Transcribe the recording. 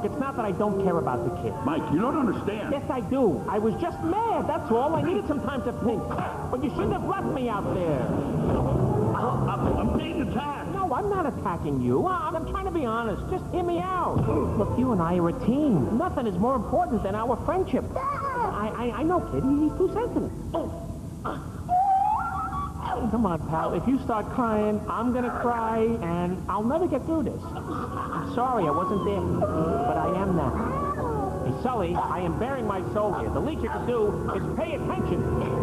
Look, it's not that I don't care about the kid. Mike, you don't understand. Yes, I do. I was just mad, that's all. I needed some time to think. But you shouldn't have left me out there. I'm, I'm being attacked. No, I'm not attacking you. I'm, I'm trying to be honest. Just hear me out. Look, you and I are a team. Nothing is more important than our friendship. I, I, I know, kid. He's too sensitive. Oh. Come on, pal. If you start crying, I'm gonna cry, and I'll never get through this. I'm sorry I wasn't there, but I am now. Hey, Sulley, I am baring my soul here. The least you can do is pay attention.